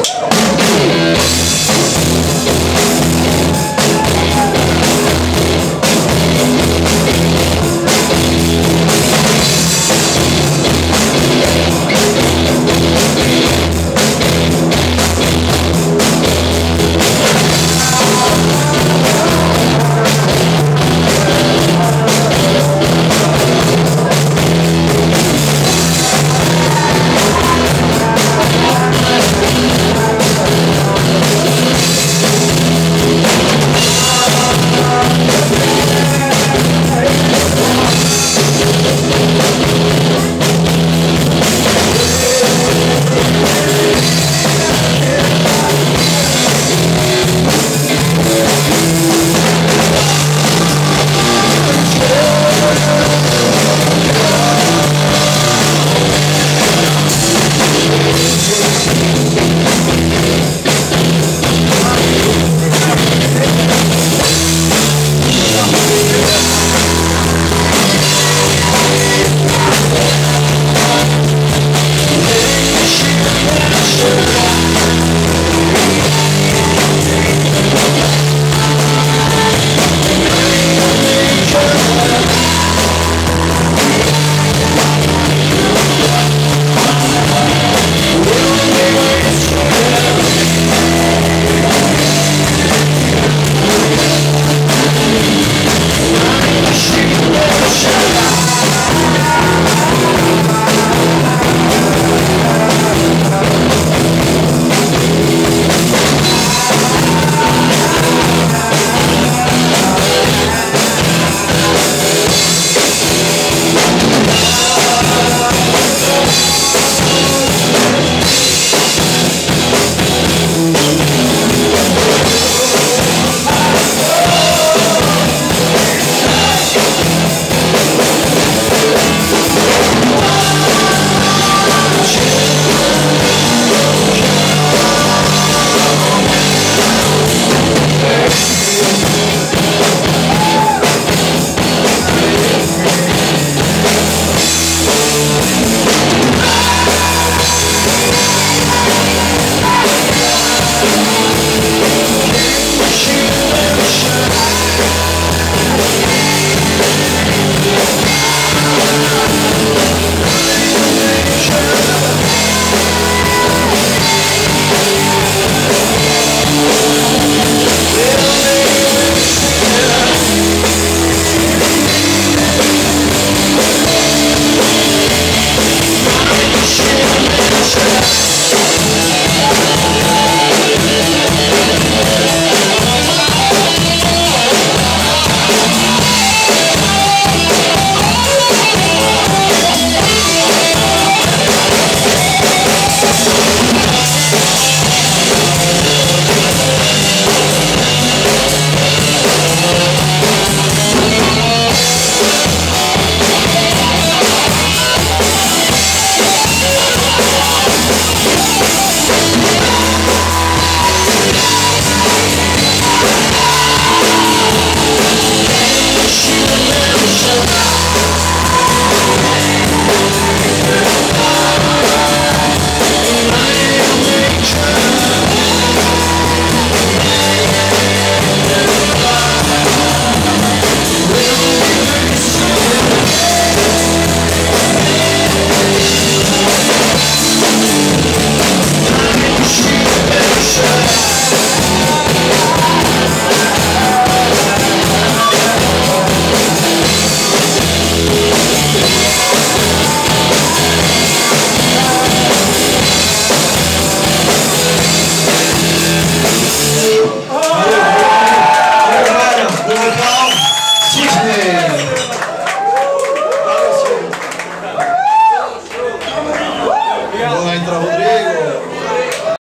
Woo!